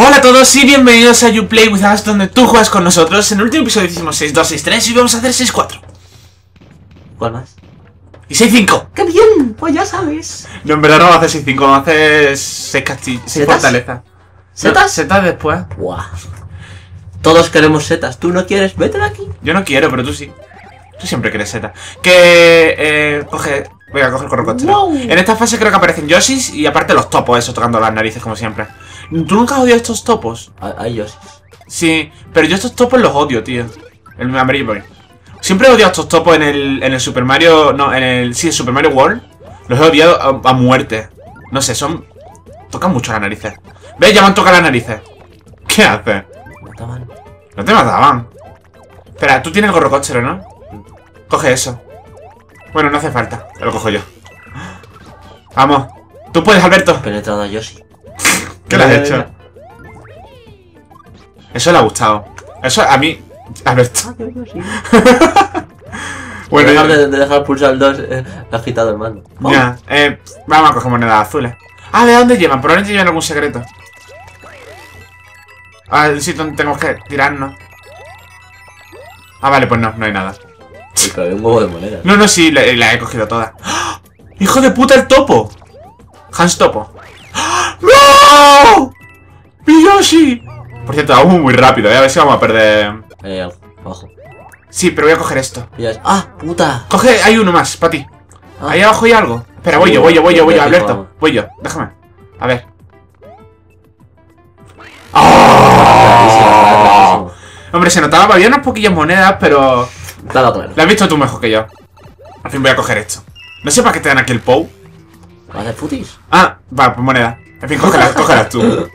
Hola a todos y bienvenidos a You Play With Us, donde tú juegas con nosotros. En el último episodio hicimos 6-2-6-3 y vamos a hacer 6-4. ¿Cuál más? Y 6-5. ¡Qué bien! Pues ya sabes. No, en verdad no vamos a hacer 6-5, vamos a hacer 6 castillos, 6 ¿Setas? fortalezas. ¿Setas? Setas después. Buah. Todos queremos setas. ¿Tú no quieres? Vete de aquí. Yo no quiero, pero tú sí. Tú siempre quieres setas. Que... Eh, coge... Voy a coger corrocóptero. Wow. En esta fase creo que aparecen Yoshis y aparte los topos, eso, tocando las narices como siempre. ¿Tú nunca has odiado estos topos? Ay, yo sí. Sí, pero yo estos topos los odio, tío. El amarillo boy. Siempre he odiado estos topos en el, en el Super Mario. No, en el. Sí, el Super Mario World. Los he odiado a, a muerte. No sé, son. Tocan mucho las narices. ¿Ves? Ya me han tocado las narices. ¿Qué haces? Mataban. No te mataban. Espera, tú tienes el gorrocóptero, ¿no? Coge eso. Bueno, no hace falta. Lo cojo yo. Vamos. Tú puedes, Alberto. Penetrado a Yoshi. ¿Qué le has Mira, hecho? Eso le ha gustado. Eso a mí. Ah, yo, Yoshi. Bueno, dejar de, de dejar pulsar el 2, eh, has quitado el mando. Oh, Ya, eh, vamos a coger monedas azules. Ah, ¿de dónde llevan? Probablemente llevan algún secreto. Ah, el sitio donde tenemos que tirarnos. Ah, vale, pues no, no hay nada. sí, pero hay un huevo de monedas. No, no, sí, la, la he cogido todas. ¡Ah! ¡Hijo de puta, el topo! Hans Topo. ¡No! ¡Mi Yoshi! Por cierto, vamos muy rápido, ¿eh? a ver si vamos a perder. Hay algo, abajo. Sí, pero voy a coger esto. ¡Ah, puta! Coge, hay uno más, para ti. Ah. Ahí abajo hay algo. Espera, voy yo, voy yo, voy yo, voy yo, Alberto. Voy yo, déjame. A ver. Clarísimo. Hombre, se notaba, había unas poquillas monedas, pero... Claro, claro. La has visto tú mejor que yo. Al fin voy a coger esto. No sé para qué te dan aquí el POW. ¿Vas a hacer futis? Ah, va, pues moneda. En fin, cógelas, cógelas tú.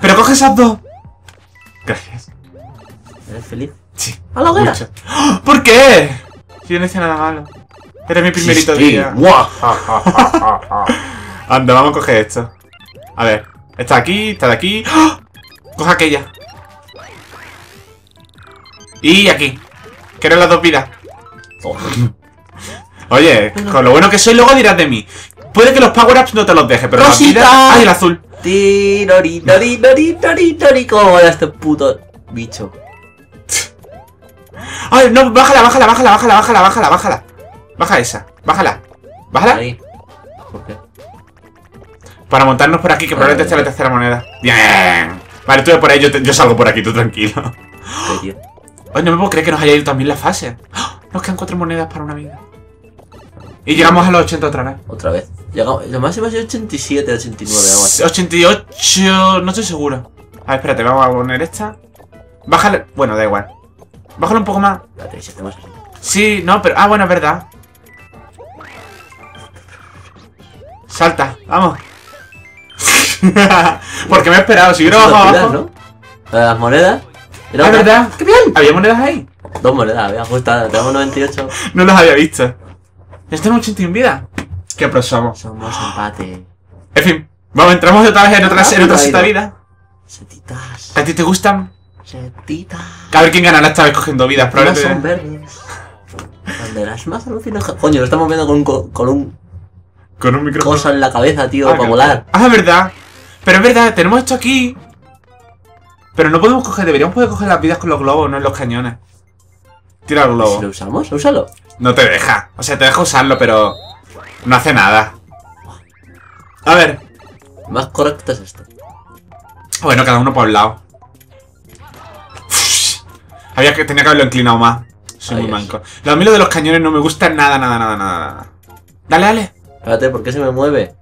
Pero coge esas dos. Gracias. ¿Eres feliz? Sí. ¡A la hoguera! ¿Por qué? Si yo no hice nada malo. Era mi primerito Sí, sí. día. Anda, vamos a coger esto. A ver. Está aquí, está de aquí. ¡Ah! Coge aquella. Y aquí. Quiero las dos vidas. Oye, con lo bueno que soy, luego dirás de mí. Puede que los power-ups no te los deje, pero las ¡Rosita! vidas... ¡Ay, el azul! Tirori, tori, tori, tori, tori. ¿Cómo era este puto bicho? ¡Ay, no! Bájala, bájala, bájala, bájala, bájala, bájala, bájala. Baja esa. Bájala. ¿Bájala? Ahí. ¿Por qué? Para montarnos por aquí, que probablemente esté la tercera moneda. ¡Bien! Vale, tú ve por ahí, yo, te- yo salgo por aquí, tú tranquilo. Ay, no me puedo creer que nos haya ido también la fase. ¡Ah! Nos quedan cuatro monedas para una vida. Y llegamos a los 80 otra vez. Otra vez. Llegamos, lo máximo ha sido 87, 89, algo así. 88, no estoy seguro. A ver, espérate, vamos a poner esta. Bájale. Bueno, da igual. Bájalo un poco más. Espérate, si hacemos. Sí, no, pero. Ah, bueno, es verdad. Salta, vamos. Porque me he esperado. Si bajado lo tiras, abajo. ¿no? Las monedas. Era Ah, una- verdad. ¡Qué bien! ¿Había monedas ahí? Dos monedas, había justo. Tenemos 98. No las había visto. Ya tenemos 81 vida. Qué pros somos. Empate. En fin, vamos, entramos otra vez en otra, en otra ahí, vida. Setitas. ¿A ti te gustan? Setitas. A ver quién ganará esta vez cogiendo vidas. Todas son Probablemente. verdes. Banderas más alucinantes. Coño, lo estamos viendo con un, co- con un Con un micrófono. cosa en la cabeza, tío, Ah, para volar. Ah, es verdad. Pero es verdad, tenemos esto aquí. Pero no podemos coger, deberíamos poder coger las vidas con los globos, no en los cañones. Tira el Si globo. lo usamos, úsalo. No te deja. O sea, te deja usarlo, pero no hace nada. A ver. Más correcto es este. Bueno, cada uno por un lado. Había que, tenía que haberlo inclinado más. Soy muy manco. Lo a mí lo de los cañones no me gusta nada, nada, nada, nada. Dale, dale. Espérate, ¿por qué se me mueve?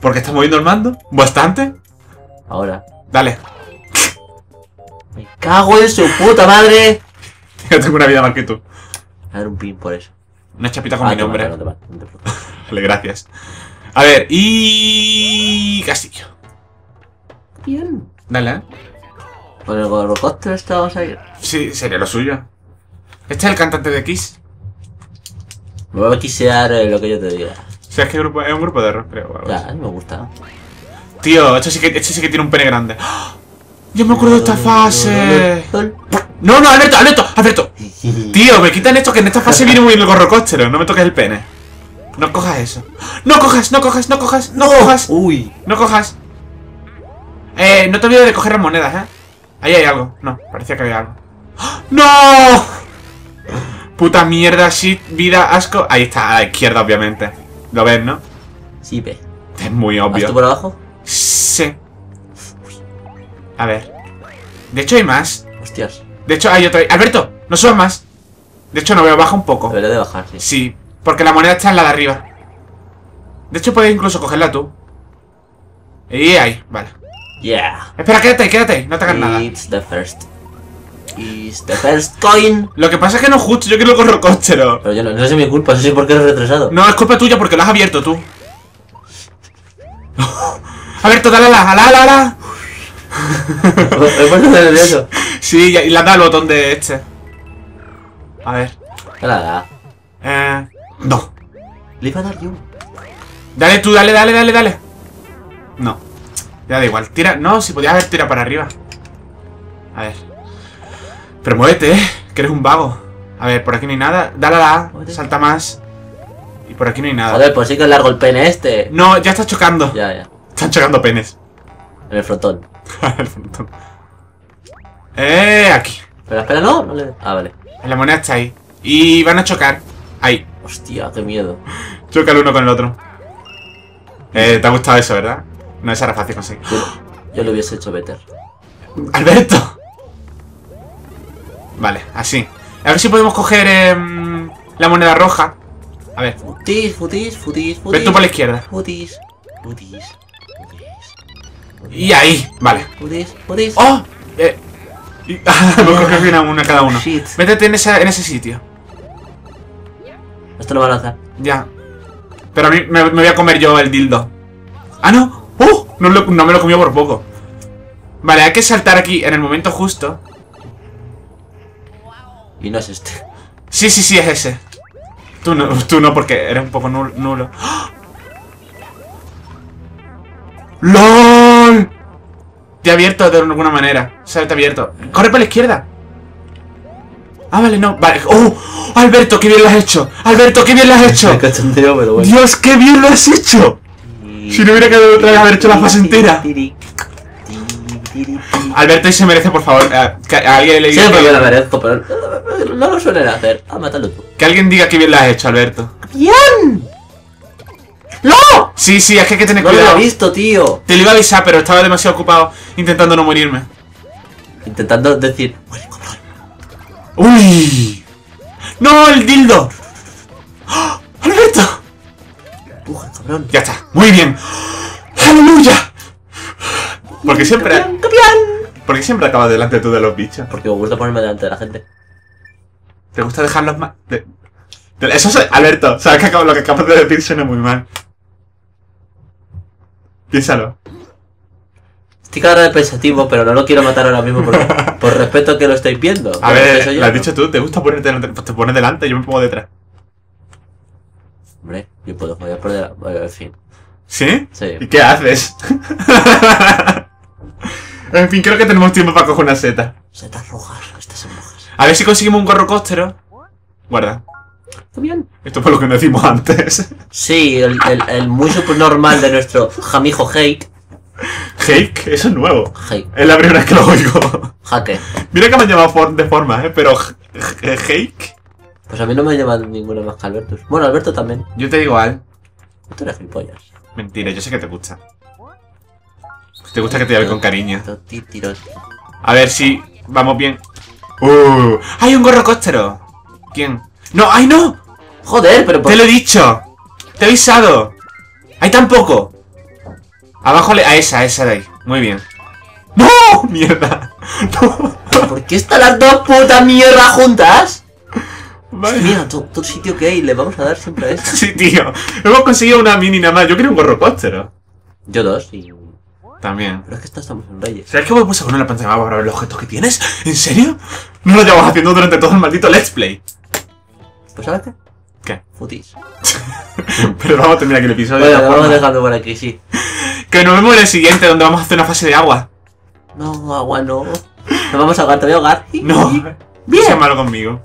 ¿Por qué estás moviendo el mando? ¿Bastante? Ahora. Dale. Me cago en su puta madre. Yo tengo una vida más que tú. A ver un pin por eso. Una chapita con Ah, mi no, nombre. no te no te. Vale, gracias. A ver, y... Castillo. Bien. Dale, ¿eh? Con el gorrocóptero estamos ahí. Sí, sería lo suyo. Este es el cantante de Kiss. Me voy a quisear eh, lo que yo te diga. O sea, es que grupo- es un grupo de rock, creo. Ya, a mí me gusta. Tío, esto sí, que, este sí que tiene un pene grande. ¡Ah! Yo me acuerdo de esta fase. No, no, Alberto, Alberto, Alberto. Tío, me quitan esto que en esta fase viene muy bien el gorrocóptero. No me toques el pene. No cojas eso. No cojas, no cojas, no cojas, no cojas. Uy. No cojas. Eh, no te olvides de coger las monedas, ¿eh? Ahí hay algo. No, parecía que había algo. ¡No! Puta mierda, shit, vida, asco. Ahí está, a la izquierda, obviamente. Lo ves, ¿no? Sí, ve. Es muy ¿Vas obvio. tú por abajo? Sí. A ver. De hecho hay más. Hostias. De hecho hay otro. ¡Alberto! ¡No subas más! De hecho no veo, baja un poco. Debería de bajar, sí. Sí, porque la moneda está en la de arriba. De hecho puedes incluso cogerla tú. Y ahí, vale. Yeah. Espera, quédate quédate no te hagas nada. It's the first. It's the first coin. Lo que pasa es que no es justo, yo quiero el gorrocóptero. Pero yo no, no es mi culpa, eso sí porque eres retrasado. No, es culpa tuya porque lo has abierto tú. Dale a la, a la, a la, a la. Me he puesto nervioso. Sí, y le has dado el botón de este. A ver. Nada, Eh. No. Le iba a dar yo. Dale tú, dale, dale, dale, dale. No. Ya da igual. Tira. No, si podías haber tirado para arriba. A ver. Pero muévete, eh. Que eres un vago. A ver, por aquí no hay nada. Dale a la A. Salta más. Y por aquí no hay nada. Joder, pues sí que es largo el pene este. No, ya está chocando. Ya, ya. Están chocando penes. En el frontón. El frontón. eh, aquí. Pero espera, no, no le. Ah, vale. La moneda está ahí. Y van a chocar. Ahí. Hostia, qué miedo. Choca el uno con el otro. Eh, te ha gustado eso, ¿verdad? No, esa era fácil conseguir. Yo, yo lo hubiese hecho better. ¡Alberto! Vale, así. A ver si podemos coger em, la moneda roja. A ver, Futis, futis, futis, futis. ves tú por la izquierda. Futis, futis, futis, Y ahí, vale. futis, futis. ¡Oh! Eh, y- una cada uno. Shit. Métete en, esa, en ese sitio. Esto lo va a lanzar. Ya. Pero a mí me, me voy a comer yo el dildo. ¡Ah, no! ¡Uh! No, lo- no me lo comió por poco. Vale, hay que saltar aquí en el momento justo. Y no es este. Sí, sí, sí, es ese. Tú no, tú no porque eres un poco nul- nulo. ¡LOL! Te ha abierto de alguna manera. Se te ha abierto. ¡Corre para la izquierda! Ah, vale, no. Vale. ¡Oh! ¡Alberto, qué bien lo has hecho! ¡Alberto, qué bien lo has hecho! Me cachondeo, pero bueno. ¡Dios, qué bien lo has hecho! Y- Si no hubiera quedado otra vez haber hecho la fase entera. Alberto y se merece, por favor, eh, que a alguien le diga me la que, merezco, pero no lo suelen hacer. Ah, mátalo tú. que alguien diga que bien lo has hecho, Alberto. ¡Bien! ¡No! Sí, sí, es que hay que tener No lo cuidado. había visto, tío. Te lo iba a avisar, pero estaba demasiado ocupado intentando no morirme. Intentando decir, muere cabrón. ¡Uy! ¡No, el dildo! ¡Ah! ¡Alberto! Empuja, cabrón. Ya está, muy bien. ¡Aleluya! Porque siempre, porque siempre acabas delante tú de los bichos. Porque me gusta ponerme delante de la gente. ¿Te gusta dejarlos más? de- de- Eso es, Alberto, sabes que acabo- lo que acabas de decir suena muy mal. Piénsalo. Estoy cara de pensativo, pero no lo quiero matar ahora mismo por, por respeto que lo estáis viendo. A ver, eso yo lo has no. dicho tú, ¿te gusta ponerte delante? Pues te pones delante yo me pongo detrás. Hombre, yo puedo fallar por delante. En fin. ¿Sí? Sí. ¿Y qué haces? en fin, creo que tenemos tiempo para coger una seta. Setas rojas, estas son rojas. A ver si conseguimos un gorro cóstero. Guarda. Está bien. Esto fue lo que nos decimos antes. Sí, el, el, el muy subnormal de nuestro jamijo Hake. Hake, eso es nuevo. Hake. Es la primera vez que lo oigo. Jaque. Mira que me han llamado de forma, ¿eh? Pero Hake. Pues a mí no me llaman ninguno más que Alberto. Bueno, Alberto también. Yo te digo al. Tú eres gilipollas. Mentira, yo sé que te gusta. Te gusta que te llame con cariño. A ver si vamos bien. ¡Uh! ¡Hay un gorro cóstero! ¿Quién? ¡No! ¡Ay, no! Joder, pero por... ¡Te lo he dicho! ¡Te he avisado! ¡Hay tampoco! Abajo le... a esa, a esa de ahí. Muy bien. ¡No! ¡Mierda! ¡No! ¿Por qué están las dos putas mierdas juntas? Vale. Mira, todo, todo sitio que hay, le vamos a dar siempre a esa. Sí, tío. Hemos conseguido una mini nada más. Yo quiero un gorro cóstero. Yo dos y... También. Pero es que esta estamos en Reyes. ¿Sabes que voy a poner la pantalla para ver los objetos que tienes? ¿En serio? No lo llevamos haciendo durante todo el maldito Let's Play. Pues ¿sabes qué? ¿Qué? Futis. Pero vamos a terminar aquí el episodio. de Bueno, esta vamos forma. dejando por aquí, sí. Que nos vemos en el siguiente, donde vamos a hacer una fase de agua. No, agua no. Nos vamos a ahogar, te voy a ahogar. No. Bien. Sea malo conmigo.